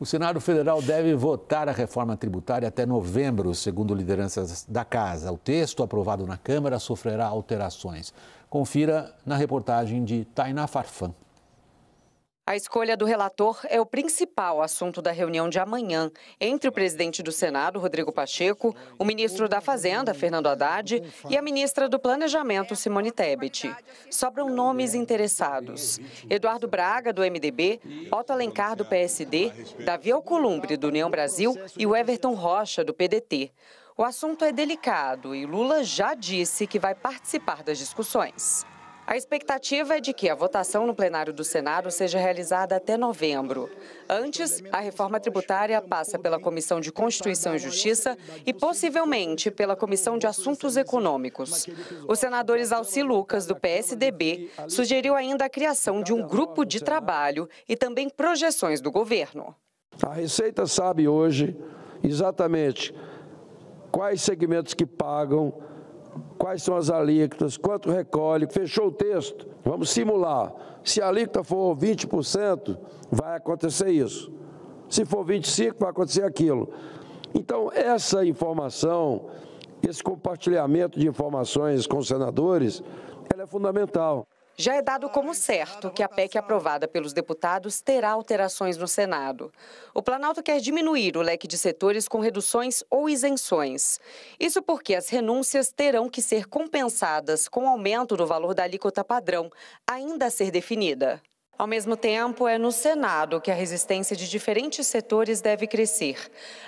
O Senado Federal deve votar a reforma tributária até novembro, segundo lideranças da casa. O texto aprovado na Câmara sofrerá alterações. Confira na reportagem de Tainá Farfan. A escolha do relator é o principal assunto da reunião de amanhã entre o presidente do Senado, Rodrigo Pacheco, o ministro da Fazenda, Fernando Haddad, e a ministra do Planejamento, Simone Tebet. Sobram nomes interessados: Eduardo Braga, do MDB, Otto Alencar, do PSD, Davi Alcolumbre, do União Brasil e o Everton Rocha, do PDT. O assunto é delicado e Lula já disse que vai participar das discussões. A expectativa é de que a votação no plenário do Senado seja realizada até novembro. Antes, a reforma tributária passa pela Comissão de Constituição e Justiça e possivelmente pela Comissão de Assuntos Econômicos. O senador Isalci Lucas, do PSDB, sugeriu ainda a criação de um grupo de trabalho e também projeções do governo. A Receita sabe hoje exatamente quais segmentos que pagam quais são as alíquotas, quanto recolhe, fechou o texto, vamos simular. Se a alíquota for 20%, vai acontecer isso. Se for 25%, vai acontecer aquilo. Então, essa informação, esse compartilhamento de informações com os senadores, ela é fundamental. Já é dado como certo que a PEC aprovada pelos deputados terá alterações no Senado. O Planalto quer diminuir o leque de setores com reduções ou isenções. Isso porque as renúncias terão que ser compensadas com aumento do valor da alíquota padrão, ainda a ser definida. Ao mesmo tempo, é no Senado que a resistência de diferentes setores deve crescer.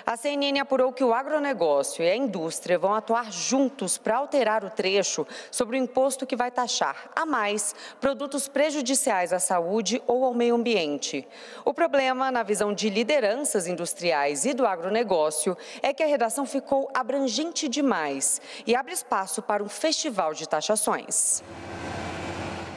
A CNN apurou que o agronegócio e a indústria vão atuar juntos para alterar o trecho sobre o imposto que vai taxar, a mais, produtos prejudiciais à saúde ou ao meio ambiente. O problema, na visão de lideranças industriais e do agronegócio, é que a redação ficou abrangente demais e abre espaço para um festival de taxações.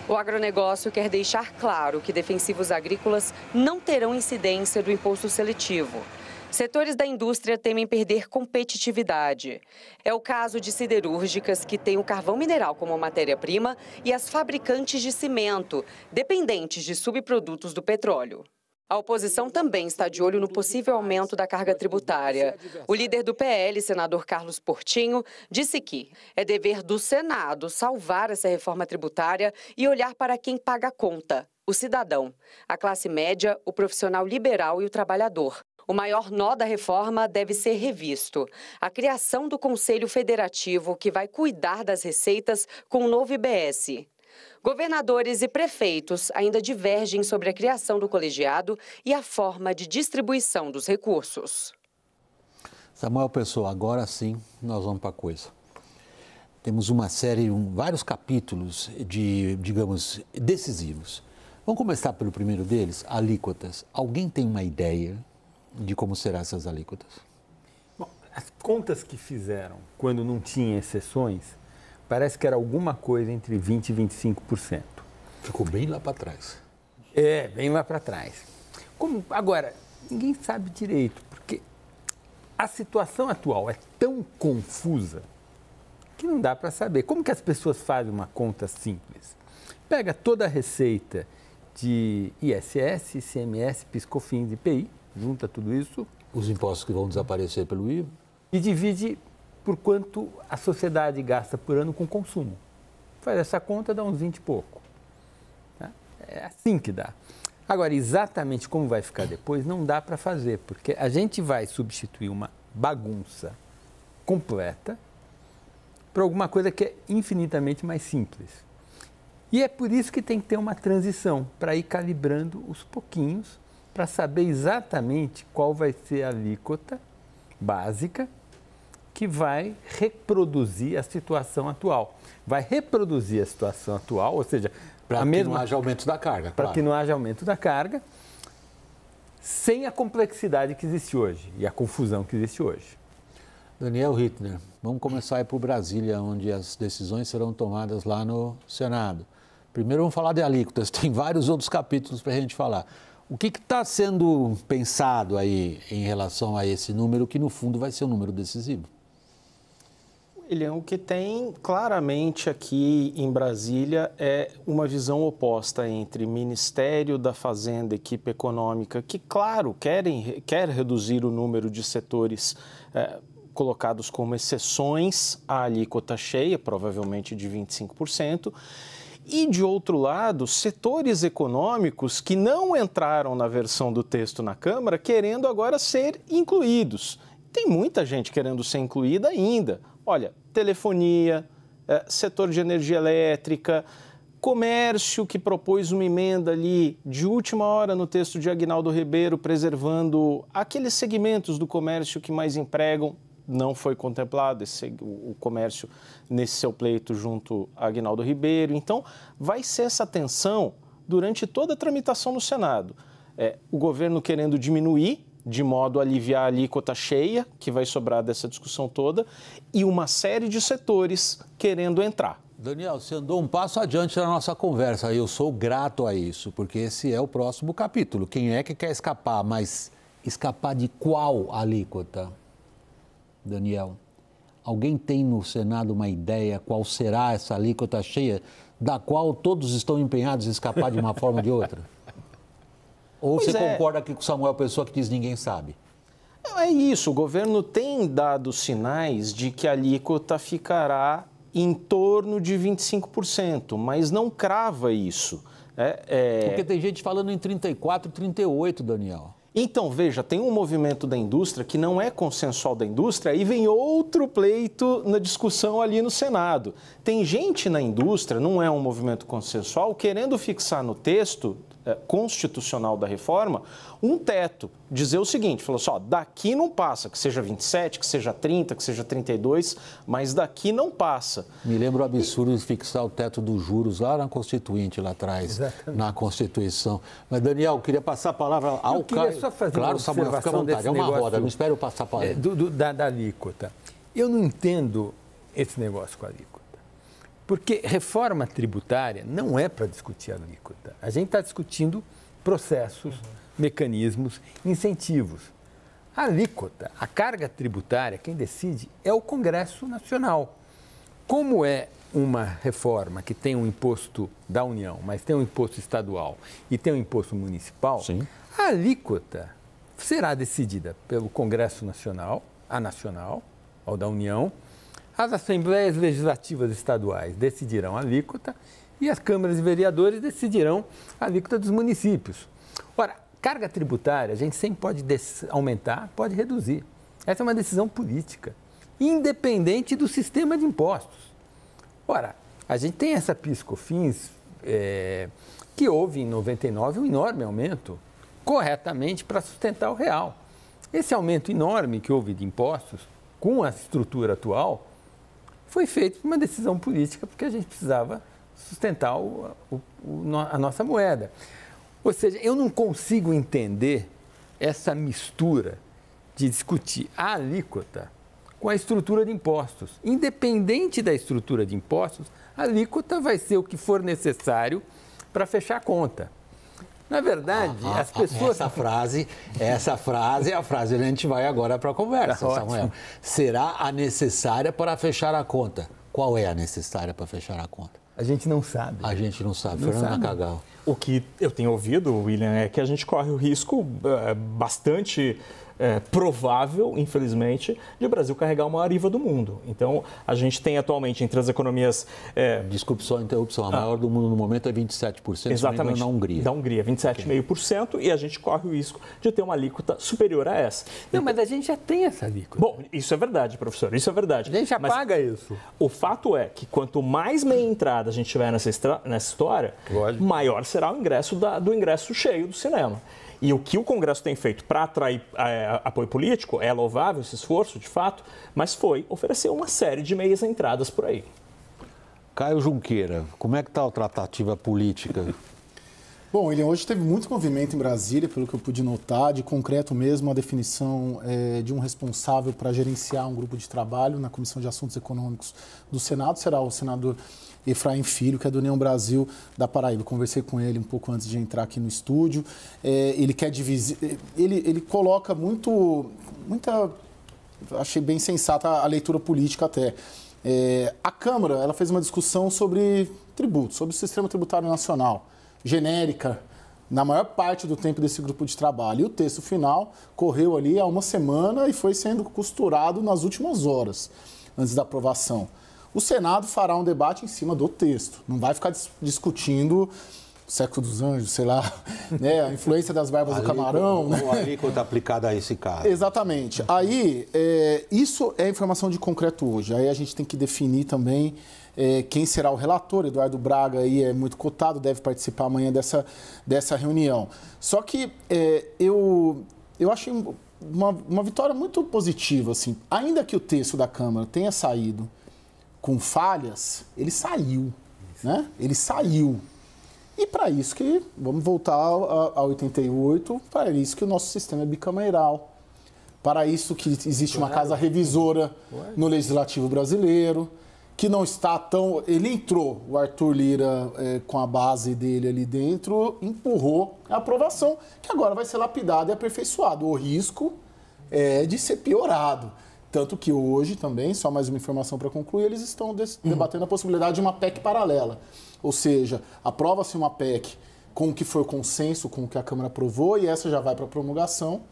O agronegócio quer deixar claro que defensivos agrícolas não terão incidência do imposto seletivo. Setores da indústria temem perder competitividade. É o caso de siderúrgicas, que têm o carvão mineral como matéria-prima, e as fabricantes de cimento, dependentes de subprodutos do petróleo. A oposição também está de olho no possível aumento da carga tributária. O líder do PL, senador Carlos Portinho, disse que é dever do Senado salvar essa reforma tributária e olhar para quem paga a conta, o cidadão, a classe média, o profissional liberal e o trabalhador. O maior nó da reforma deve ser revisto: a criação do Conselho Federativo, que vai cuidar das receitas com o novo IBS. Governadores e prefeitos ainda divergem sobre a criação do colegiado e a forma de distribuição dos recursos. Samuel Pessoa, agora sim nós vamos para a coisa. Temos uma série, um, vários capítulos de, digamos, decisivos. Vamos começar pelo primeiro deles, alíquotas. Alguém tem uma ideia de como serão essas alíquotas? Bom, as contas que fizeram quando não tinha exceções parece que era alguma coisa entre 20% e 25%. Ficou bem lá para trás. É, bem lá para trás. Como, agora, ninguém sabe direito, porque a situação atual é tão confusa que não dá para saber. Como que as pessoas fazem uma conta simples? Pega toda a receita de ISS, ICMS, PiscoFins e IPI, junta tudo isso. Os impostos que vão desaparecer pelo IVA. E divide por quanto a sociedade gasta por ano com consumo. Faz essa conta, dá uns 20 e pouco. Tá? É assim que dá. Agora, exatamente como vai ficar depois, não dá para fazer, porque a gente vai substituir uma bagunça completa por alguma coisa que é infinitamente mais simples. E é por isso que tem que ter uma transição, para ir calibrando os pouquinhos, para saber exatamente qual vai ser a alíquota básica que vai reproduzir a situação atual. Vai reproduzir a situação atual, ou seja, para que mesma... não haja aumento da carga. Para claro. que não haja aumento da carga, sem a complexidade que existe hoje e a confusão que existe hoje. Daniel Hittner, vamos começar aí por Brasília, onde as decisões serão tomadas lá no Senado. Primeiro vamos falar de alíquotas, tem vários outros capítulos para a gente falar. O que está sendo pensado aí em relação a esse número, que no fundo vai ser um número decisivo? É o que tem claramente aqui em Brasília é uma visão oposta entre Ministério da Fazenda, equipe econômica, que, claro, querem, quer reduzir o número de setores é, colocados como exceções à alíquota cheia, provavelmente de 25%, e, de outro lado, setores econômicos que não entraram na versão do texto na Câmara, querendo agora ser incluídos. Tem muita gente querendo ser incluída ainda. Olha, telefonia, é, setor de energia elétrica, comércio que propôs uma emenda ali de última hora no texto de Agnaldo Ribeiro, preservando aqueles segmentos do comércio que mais empregam, não foi contemplado esse, o, comércio nesse seu pleito junto a Aguinaldo Ribeiro. Então, vai ser essa tensão durante toda a tramitação no Senado. É, o governo querendo diminuir, de modo a aliviar a alíquota cheia, que vai sobrar dessa discussão toda, e uma série de setores querendo entrar. Daniel, você andou um passo adiante na nossa conversa e eu sou grato a isso, porque esse é o próximo capítulo. Quem é que quer escapar, mas escapar de qual alíquota? Daniel? Alguém tem no Senado uma ideia qual será essa alíquota cheia, da qual todos estão empenhados em escapar de uma forma ou de outra? Ou pois você é. concorda aqui com Samuel Pessoa que diz ninguém sabe? É isso, o governo tem dado sinais de que a alíquota ficará em torno de 25%, mas não crava isso. É, é... Porque tem gente falando em 34, 38, Daniel. Então, veja, tem um movimento da indústria que não é consensual da indústria e vem outro pleito na discussão ali no Senado. Tem gente na indústria, não é um movimento consensual, querendo fixar no texto é, constitucional da reforma um teto. Dizer o seguinte, falou só, daqui não passa, que seja 27, que seja 30, que seja 32, mas daqui não passa. Me lembro o absurdo de fixar o teto dos juros lá na Constituinte, lá atrás, Exatamente. na Constituição. Mas, Daniel, queria passar a palavra ao Caio. Só fazer claro, Samuel, fica à vontade, é uma negócio, roda, não espero passar a palavra. É, do, do, da, da alíquota. Eu não entendo esse negócio com a alíquota. Porque reforma tributária não é para discutir a alíquota. A gente está discutindo processos, uhum. mecanismos, incentivos. A alíquota, a carga tributária, quem decide é o Congresso Nacional. Como é uma reforma que tem um imposto da União, mas tem um imposto estadual e tem um imposto municipal, Sim. a alíquota será decidida pelo Congresso Nacional, a nacional, ou da União, as assembleias legislativas estaduais decidirão a alíquota e as câmaras de vereadores decidirão a alíquota dos municípios. Ora, carga tributária a gente sempre pode aumentar, pode reduzir. Essa é uma decisão política, independente do sistema de impostos. Ora, a gente tem essa PIS/COFINS é, que houve em 99 um enorme aumento, corretamente para sustentar o real. Esse aumento enorme que houve de impostos, com a estrutura atual, foi feito por uma decisão política, porque a gente precisava sustentar o, o, o, a nossa moeda. Ou seja, eu não consigo entender essa mistura de discutir a alíquota com a estrutura de impostos. Independente da estrutura de impostos, a alíquota vai ser o que for necessário para fechar a conta. Na verdade, ah, as pessoas. Essa frase, essa frase é a frase que a gente vai agora para a conversa, tá Samuel. Será a necessária para fechar a conta? Qual é a necessária para fechar a conta? A gente não sabe. A gente não sabe. Não Fernanda Cagal. O que eu tenho ouvido, William, é que a gente corre o risco é, bastante é, provável, infelizmente, de o Brasil carregar uma ariva do mundo. Então, a gente tem atualmente entre as economias. É... Desculpe só a interrupção, a ah. maior do mundo no momento é 27%, exatamente na Hungria. Da Hungria, 27,5%, okay. e a gente corre o risco de ter uma alíquota superior a essa. Não, então, mas a gente já tem essa alíquota. Bom, isso é verdade, professor, isso é verdade. A gente já mas paga isso. O fato é que quanto mais meia entrada a gente tiver nessa, nessa história, Lógico. maior será o ingresso da, do ingresso cheio do cinema. E o que o Congresso tem feito para atrair é, apoio político é louvável esse esforço, de fato, mas foi oferecer uma série de meias entradas por aí. Caio Junqueira, como é que está a tratativa política? Bom, ele hoje teve muito movimento em Brasília, pelo que eu pude notar, de concreto mesmo a definição é, de um responsável para gerenciar um grupo de trabalho na Comissão de Assuntos Econômicos do Senado, será o senador Efraim Filho, que é do União Brasil da Paraíba. Conversei com ele um pouco antes de entrar aqui no estúdio. É, ele quer dividir. Ele, ele coloca muito. muita. Achei bem sensata a leitura política até. É, a Câmara ela fez uma discussão sobre tributos, sobre o sistema tributário nacional, genérica, na maior parte do tempo desse grupo de trabalho. E o texto final correu ali há uma semana e foi sendo costurado nas últimas horas, antes da aprovação. O Senado fará um debate em cima do texto, não vai ficar discutindo século dos anjos, sei lá, né? a influência das barbas do camarão. Né? O alíquota aplicada a esse caso. Exatamente. Aí, é, isso é informação de concreto hoje. Aí a gente tem que definir também é, quem será o relator. Eduardo Braga aí é muito cotado, deve participar amanhã dessa, dessa reunião. Só que é, eu, eu achei uma, uma vitória muito positiva. Assim. Ainda que o texto da Câmara tenha saído com falhas, ele saiu. Né? Ele saiu. E para isso que, vamos voltar a, a 88, para isso que o nosso sistema é bicameral. Para isso que existe uma casa revisora no Legislativo brasileiro, que não está tão. Ele entrou, o Arthur Lira, é, com a base dele ali dentro, empurrou a aprovação, que agora vai ser lapidado e aperfeiçoado. O risco é de ser piorado. Tanto que hoje também, só mais uma informação para concluir, eles estão debatendo a possibilidade de uma PEC paralela. Ou seja, aprova-se uma PEC com o que foi consenso, com o que a Câmara aprovou, e essa já vai para promulgação.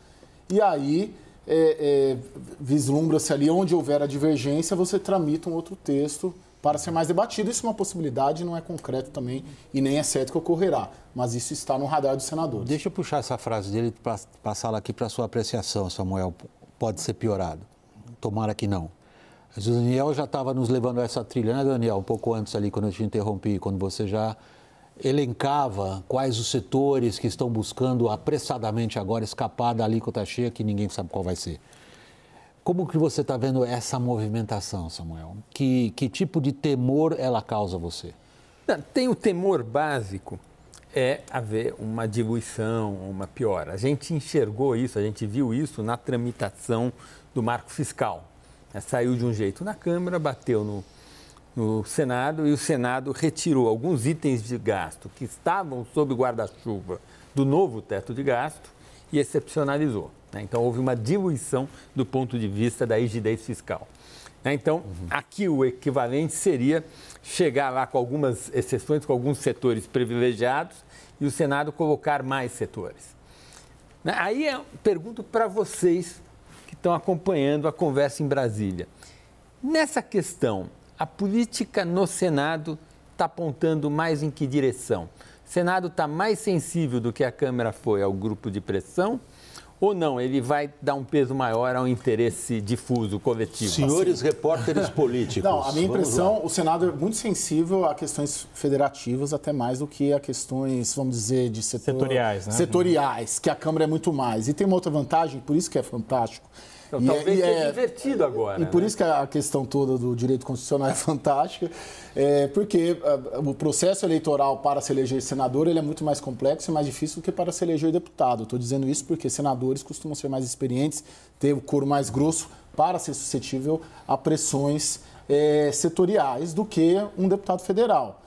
E aí é, é, vislumbra-se ali onde houver a divergência, você tramita um outro texto para ser mais debatido. Isso é uma possibilidade, não é concreto também e nem é certo que ocorrerá, mas isso está no radar do senador. Deixa eu puxar essa frase dele para passá-la aqui para sua apreciação, Samuel. Pode ser piorado. Tomara que não. Mas o Daniel já estava nos levando a essa trilha, né, Daniel? Um pouco antes ali, quando eu te interrompi, quando você já elencava quais os setores que estão buscando apressadamente agora escapar da alíquota cheia, que ninguém sabe qual vai ser. Como que você está vendo essa movimentação, Samuel? Que, que tipo de temor ela causa você? Tem o temor básico, é haver uma diluição, uma piora. A gente enxergou isso, a gente viu isso na tramitação do marco fiscal. É, saiu de um jeito na Câmara, bateu no, no Senado e o Senado retirou alguns itens de gasto que estavam sob guarda-chuva do novo teto de gasto e excepcionalizou. Né? Então, houve uma diluição do ponto de vista da rigidez fiscal. Né? Então, uhum. aqui o equivalente seria chegar lá com algumas exceções, com alguns setores privilegiados e o Senado colocar mais setores. Né? Aí eu pergunto para vocês estão acompanhando a conversa em Brasília. Nessa questão, a política no Senado está apontando mais em que direção? O Senado está mais sensível do que a Câmara foi ao grupo de pressão ou não? Ele vai dar um peso maior ao interesse difuso, coletivo? Senhores assim. repórteres políticos. Não, a minha impressão, o Senado é muito sensível a questões federativas, até mais do que a questões, vamos dizer, de setor, setoriais, né? setoriais, que a Câmara é muito mais. E tem uma outra vantagem, por isso que é fantástico. Então, e talvez é, seja é, divertido agora. E por né? isso que a questão toda do direito constitucional é fantástica, é, porque uh, o processo eleitoral para se eleger senador ele é muito mais complexo e mais difícil do que para se eleger deputado. Estou dizendo isso porque senadores costumam ser mais experientes, ter o couro mais grosso para ser suscetível a pressões é, setoriais do que um deputado federal.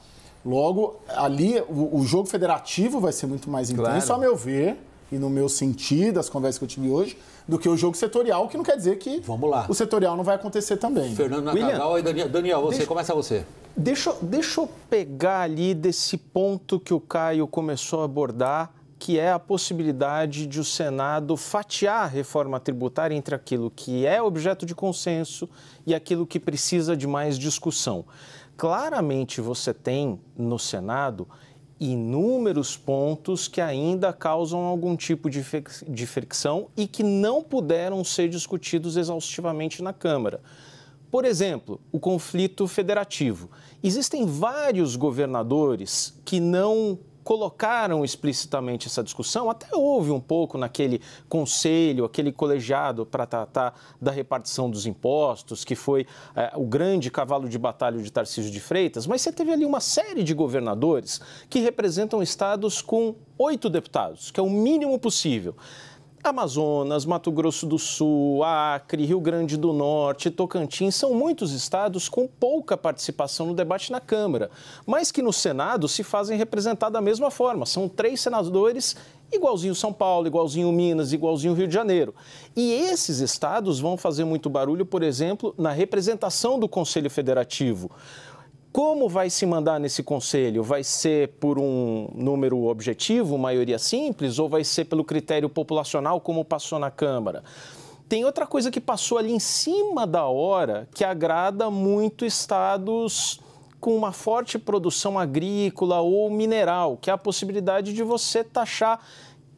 Logo, ali o, o jogo federativo vai ser muito mais intenso, claro. a meu ver, e no meu sentido, das conversas que eu tive hoje, do que o jogo setorial, o que não quer dizer que Vamos lá. o setorial não vai acontecer também. Fernando Nacagal e Daniel, Daniel você, deixa, começa você. Deixa, deixa eu pegar ali desse ponto que o Caio começou a abordar, que é a possibilidade de o Senado fatiar a reforma tributária entre aquilo que é objeto de consenso e aquilo que precisa de mais discussão. Claramente você tem no Senado inúmeros pontos que ainda causam algum tipo de fricção e que não puderam ser discutidos exaustivamente na Câmara. Por exemplo, o conflito federativo. Existem vários governadores que não colocaram explicitamente essa discussão, até houve um pouco naquele conselho, aquele colegiado para tratar da repartição dos impostos, que foi é, o grande cavalo de batalha de Tarcísio de Freitas, mas você teve ali uma série de governadores que representam estados com oito deputados, que é o mínimo possível. Amazonas, Mato Grosso do Sul, Acre, Rio Grande do Norte, Tocantins são muitos estados com pouca participação no debate na Câmara, mas que no Senado se fazem representar da mesma forma. São três senadores igualzinho São Paulo, igualzinho Minas, igualzinho Rio de Janeiro. E esses estados vão fazer muito barulho, por exemplo, na representação do Conselho Federativo. Como vai se mandar nesse conselho? Vai ser por um número objetivo, maioria simples, ou vai ser pelo critério populacional, como passou na Câmara? Tem outra coisa que passou ali em cima da hora que agrada muito estados com uma forte produção agrícola ou mineral, que é a possibilidade de você taxar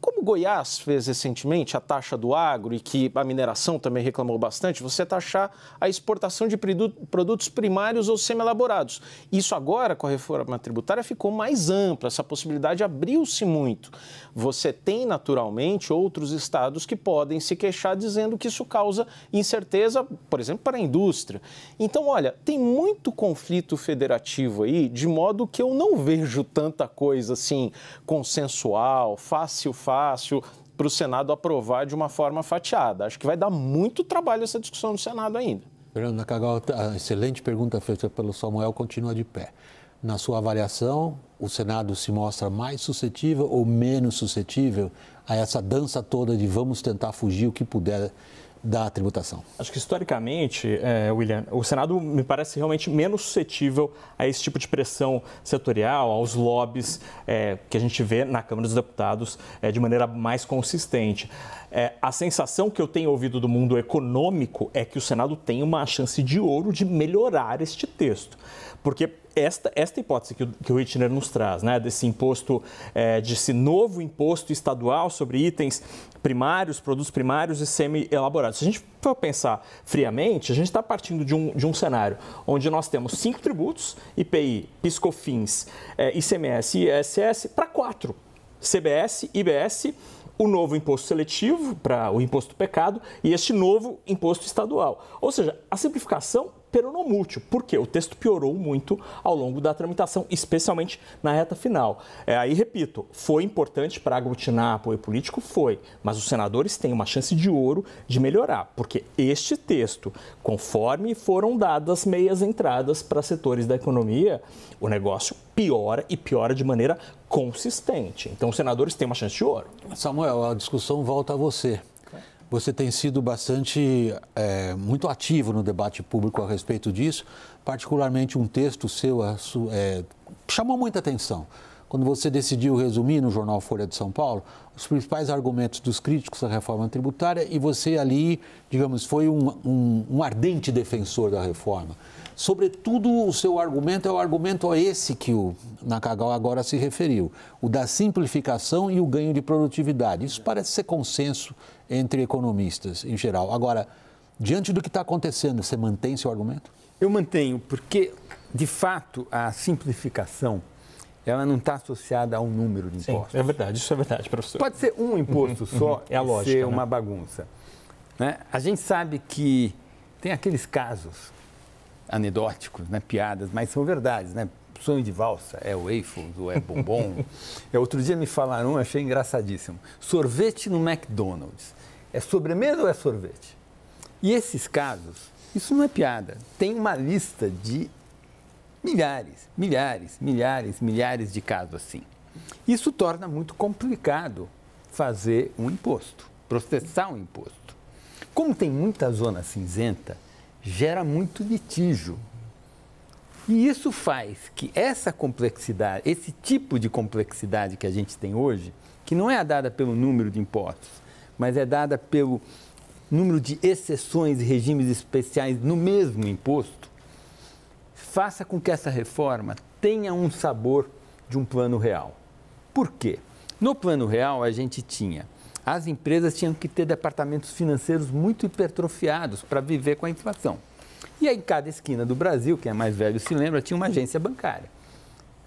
como Goiás fez recentemente a taxa do agro e que a mineração também reclamou bastante, você taxar a exportação de produtos primários ou semi-elaborados. Isso agora, com a reforma tributária, ficou mais ampla, essa possibilidade abriu-se muito. Você tem, naturalmente, outros estados que podem se queixar dizendo que isso causa incerteza, por exemplo, para a indústria. Então, olha, tem muito conflito federativo aí, de modo que eu não vejo tanta coisa assim consensual, fácil, fácil fácil para o Senado aprovar de uma forma fatiada. Acho que vai dar muito trabalho essa discussão no Senado ainda. Fernando Nacagal, a excelente pergunta feita pelo Samuel continua de pé. Na sua avaliação, o Senado se mostra mais suscetível ou menos suscetível a essa dança toda de vamos tentar fugir o que puder da tributação? Acho que historicamente, é, William, o Senado me parece realmente menos suscetível a esse tipo de pressão setorial, aos lobbies é, que a gente vê na Câmara dos Deputados é, de maneira mais consistente. É, a sensação que eu tenho ouvido do mundo econômico é que o Senado tem uma chance de ouro de melhorar este texto. Porque esta, esta hipótese que o, que o nos traz, né, desse imposto, é, desse novo imposto estadual sobre itens primários, produtos primários e semi-elaborados. Se a gente for pensar friamente, a gente está partindo de um, de um cenário onde nós temos cinco tributos, IPI, PiscoFins, é, ICMS e ISS, para quatro, CBS, IBS, o novo imposto seletivo para o imposto do pecado e este novo imposto estadual. Ou seja, a simplificação peronomútil, porque o texto piorou muito ao longo da tramitação, especialmente na reta final. É, aí, repito, foi importante para aglutinar apoio político? Foi, mas os senadores têm uma chance de ouro de melhorar, porque este texto, conforme foram dadas meias entradas para setores da economia, o negócio piora e piora de maneira consistente. Então, os senadores têm uma chance de ouro. Samuel, a discussão volta a você. Você tem sido bastante, é, muito ativo no debate público a respeito disso, particularmente um texto seu é, chamou muita atenção. Quando você decidiu resumir no jornal Folha de São Paulo os principais argumentos dos críticos da reforma tributária e você ali, digamos, foi um, um, um ardente defensor da reforma. Sobretudo, o seu argumento é o argumento a esse que o Nakagawa agora se referiu, o da simplificação e o ganho de produtividade. Isso parece ser consenso entre economistas em geral. Agora, diante do que está acontecendo, você mantém seu argumento? Eu mantenho, porque, de fato, a simplificação ela não está associada a um número de impostos. Sim, é verdade, isso é verdade, professor. Pode ser um imposto uhum, só é a lógica, ser né? uma bagunça. Né? A gente sabe que tem aqueles casos anedóticos, né, piadas, mas são verdades, né? Sonho de valsa, é waffles ou é bombom. é, outro dia me falaram, achei engraçadíssimo. Sorvete no McDonald's. É sobremesa ou é sorvete? E esses casos, isso não é piada. Tem uma lista de milhares, milhares, milhares, milhares de casos assim. Isso torna muito complicado fazer um imposto, processar um imposto. Como tem muita zona cinzenta, gera muito litígio. E isso faz que essa complexidade, esse tipo de complexidade que a gente tem hoje, que não é dada pelo número de impostos, mas é dada pelo número de exceções e regimes especiais no mesmo imposto, faça com que essa reforma tenha um sabor de um plano real. Por quê? No plano real, a gente tinha as empresas tinham que ter departamentos financeiros muito hipertrofiados para viver com a inflação. E aí, em cada esquina do Brasil, quem é mais velho se lembra, tinha uma agência bancária.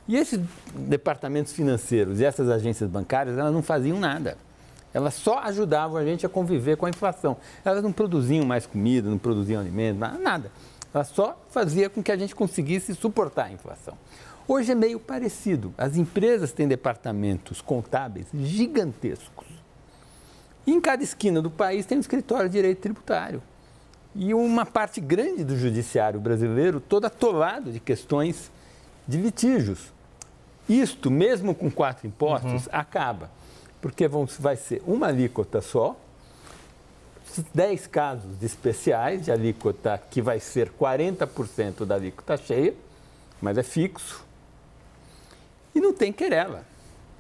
E esses departamentos financeiros e essas agências bancárias, elas não faziam nada. Elas só ajudavam a gente a conviver com a inflação. Elas não produziam mais comida, não produziam alimentos, nada. Elas só faziam com que a gente conseguisse suportar a inflação. Hoje é meio parecido. As empresas têm departamentos contábeis gigantescos e em cada esquina do país tem um escritório de direito tributário. E uma parte grande do judiciário brasileiro todo atolado de questões de litígios. Isto, mesmo com quatro impostos, uhum. acaba. porque vão, vai ser uma alíquota só, 10 casos especiais de alíquota que vai ser 40% da alíquota cheia, mas é fixo. E não tem querela.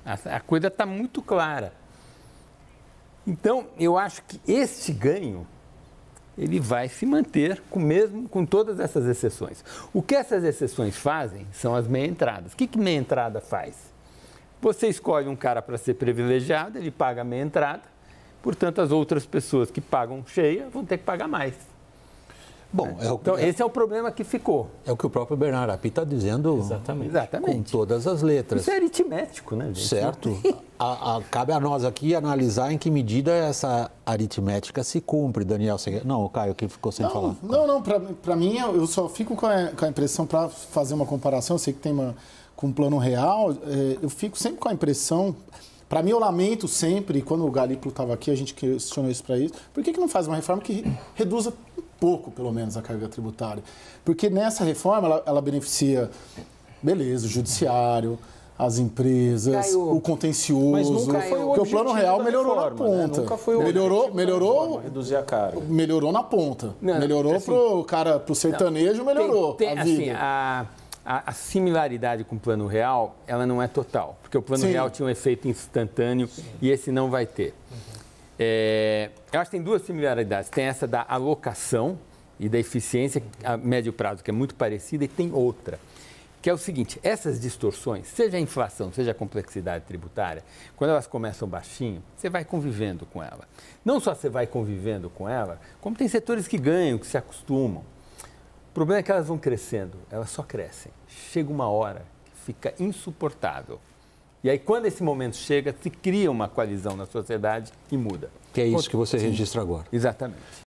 A, a coisa está muito clara. Então, eu acho que este ganho ele vai se manter com mesmo com todas essas exceções. O que essas exceções fazem são as meia entradas. O que, que meia entrada faz? Você escolhe um cara para ser privilegiado, ele paga a meia entrada, portanto as outras pessoas que pagam cheia vão ter que pagar mais. Bom, é o, então é, esse é o problema que ficou. É o que o próprio Bernardo Api está dizendo Exatamente. Exatamente. com todas as letras. Isso é aritmético, né, gente? Certo. a, a, cabe a nós aqui analisar em que medida essa aritmética se cumpre, Daniel. Não, o Caio que ficou sem não, falar. Não, não, para mim eu só fico com a, com a impressão, para fazer uma comparação, eu sei que tem uma, com um plano real, é, eu fico sempre com a impressão... Para mim, eu lamento sempre, quando o Galípolo estava aqui, a gente questionou isso para isso, por que, que não faz uma reforma que reduza pouco, pelo menos, a carga tributária. Porque nessa reforma ela, ela beneficia, beleza, o judiciário, as empresas, Caiu. o contencioso. Mas nunca foi o, porque o plano real melhorou reforma, na né? ponta. Né? Nunca foi o melhorou, melhorou, reduzir a carga. Melhorou na ponta. Não, melhorou assim, pro cara, pro sertanejo, melhorou tem, tem, a vida. Assim, a, a, a, similaridade com o plano real, ela não é total, porque o plano Sim. real tinha um efeito instantâneo Sim. e esse não vai ter. Uhum. É, eu acho que tem duas similaridades. Tem essa da alocação e da eficiência a médio prazo, que é muito parecida, e tem outra, que é o seguinte: essas distorções, seja a inflação, seja a complexidade tributária, quando elas começam baixinho, você vai convivendo com ela. Não só você vai convivendo com ela, como tem setores que ganham, que se acostumam. O problema é que elas vão crescendo, elas só crescem. Chega uma hora que fica insuportável. E aí, quando esse momento chega, se cria uma coalizão na sociedade e muda. Que é isso que você registra agora. Exatamente.